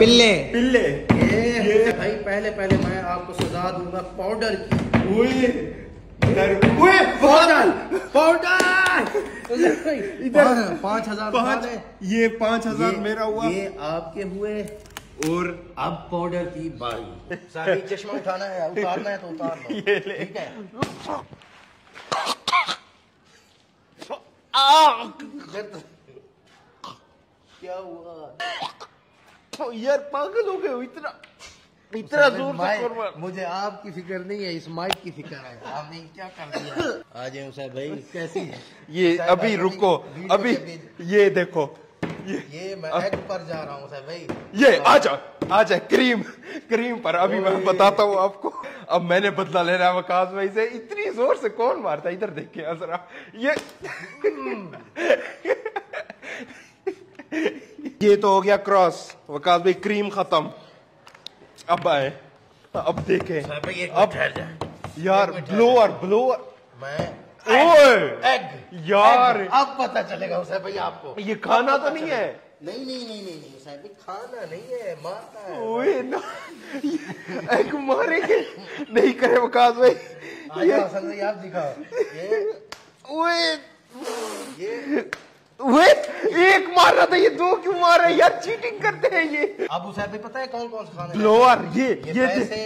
पिल्ले। पिल्ले। ये भाई पहले पहले मैं आपको सजा दूँगा पाउडर की। ओए ओए पाउडर पाउडर। इधर। पाँच हज़ार पाँच ये पाँच हज़ार मेरा हुआ। ये आपके हुए। और अब पाउडर की बारी। सारी चश्मा उठाना है उतारना है तो उतार लो। ठीक है? क्या हुआ? यार पागल हो गए इतना इतना ज़ोर से मुझे आपकी फ़िक्र नहीं है इस माइक की फ़िक्र है। आपने क्या कर दिया? आ जाए उसे भाई। कैसी है? ये अभी रुको अभी ये देखो ये ये मैं एग पर जा रहा हूँ सर भाई। ये आ जाओ आ जाए क्रीम क्रीम पर अभी मैं बताता हूँ आपको। अब मैंने बदला लेना है वकास भाई से। इतनी ज़ोर से कौन मारता है? इधर देख के जरा ये ये तो हो गया क्रॉस। वकास भाई क्रीम खत्म। अब आए। अब देखे। अब ठहर जाए यार ब्लोअर ब्लोअर मैं ओए! एग यार। एग, अब पता चलेगा उसे भाई आपको। ये खाना तो नहीं है। नहीं नहीं नहीं नहीं नहीं साहब खाना नहीं है मारता है। ओए ना। एक मारेंगे। नहीं करे वकास भाई। जाओ हसन भाई आप दिखाओ। ये ओए। ये वे एक मार रहा था ये दो क्यों मार रहे यार चीटिंग करते हैं ये। अब उसे भी पता है कौन कौन सा खाने ब्लोअर ये ये ये पैसे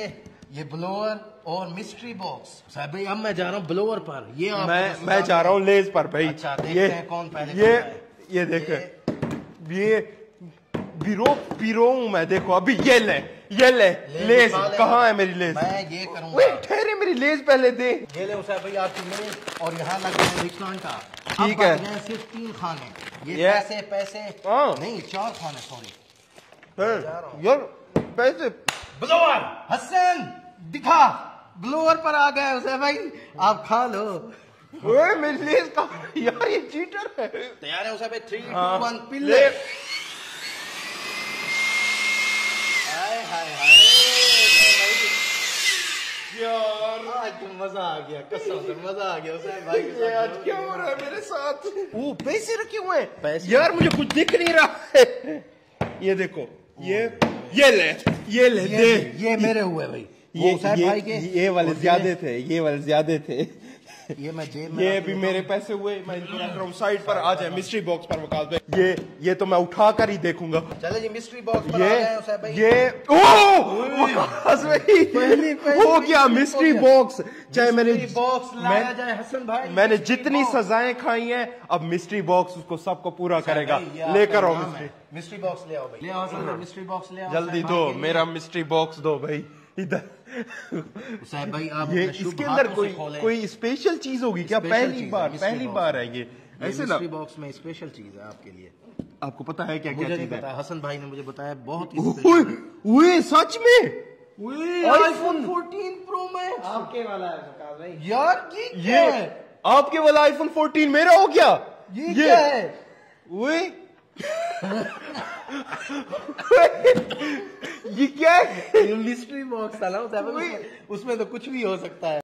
ये ब्लोअर और मिस्ट्री बॉक्स साहब भाई अब मैं जा रहा हूँ ब्लोअर पर। ये मैं मैं जा रहा हूँ लेज पर भाई। अच्छा, देखते ये हैं कौन पहले ये ये देखे। ये बिरो पिरो हूँ मैं देखो अभी ये ले ये ले लेज कहाँ है मेरी लेज मैं ये करूँगा। ठहरे मेरी लेज पहले दे। ये ले उसे भाई आपकी मेज और यहाँ लग गया कांटा ठीक है। सिर्फ़ तीन खाने। ये ये- पैसे पैसे। हाँ। नहीं चार खाने सॉरी। यार पैसे। ब्लोअर हसन दिखा। ब्लोअर पर आ गए उसे भाई। आप खा लो। ओए का यार ये चीटर है। तैयार है उसे भाई। थ्री टू हाँ, वन ले। पिल्ले मज़ा आ गया कसम से मज़ा आ गया उसे भाई के साथ क्या हो रहा है मेरे साथ? वो पैसे रखे हुए हैं। पैसे? यार मुझे कुछ दिख नहीं रहा है। ये देखो ये ये ले ये ले ये, ये मेरे हुए भाई। ये ये, भाई के ये वाले ज़्यादा थे ये वाले ज़्यादा थे। ये मैं जेब में ये भी मेरे पैसे हुए मैं इनको रख रहा हूँ साइड पर आ जाए मिस्ट्री बॉक्स पर वकास भाई ये ये तो मैं उठा कर ही देखूँगा। चलो जी मिस्ट्री बॉक्स पर ये गए भाई। ये ओ वकास भाई? पहली- पहली हो गया मिस्ट्री बॉक्स चाहे मैंने बॉक्स लाया मैं- जाए हसन भाई मैंने जितनी सजाएँ खाई हैं अब मिस्ट्री बॉक्स उसको सबको पूरा करेगा। ये आपका लेकर आओ मिस्ट्री मिस्ट्री बॉक्स ले आओ भाई। ले आओ मिस्ट्री बॉक्स ले आओ जल्दी दो मेरा मिस्ट्री बॉक्स दो भाई। इधर। भाई आप ये इसके अंदर कोई कोई स्पेशल चीज़ होगी क्या? पहली बार पहली बार है ये ये ऐसे ना बॉक्स में स्पेशल चीज़ है आपके लिए। आपको पता है क्या क्या चीज़ है? हसन भाई ने मुझे बताया बहुत ही ओए special। ओए सच में? आईफोन 14 प्रो मैक्स आपके वाला है भाई। यार ये ये है? आपके वाला आईफोन 14 मेरा हो गया? ये क्या है? ओए ये क्या है? मिस्ट्री बॉक्स उसमें उसमें तो कुछ भी हो सकता है।